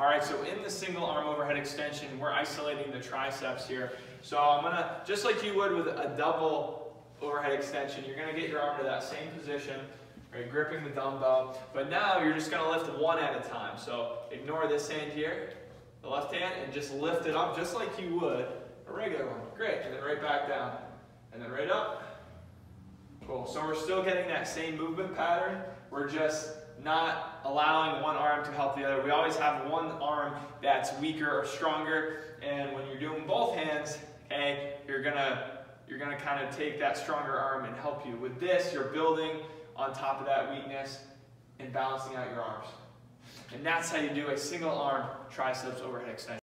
All right, so in the single arm overhead extension, we're isolating the triceps here. So I'm gonna, just like you would with a double overhead extension, you're gonna get your arm to that same position, right, gripping the dumbbell. But now you're just gonna lift one at a time. So ignore this hand here, the left hand, and just lift it up just like you would a regular one. Great, and then right back down. And then right up. Cool, so we're still getting that same movement pattern. We're just not allowing one arm to help the other. We always have one arm that's weaker or stronger, and when you're doing both hands, okay, you're gonna you're gonna kind of take that stronger arm and help you. With this, you're building on top of that weakness and balancing out your arms. And that's how you do a single arm triceps overhead extension.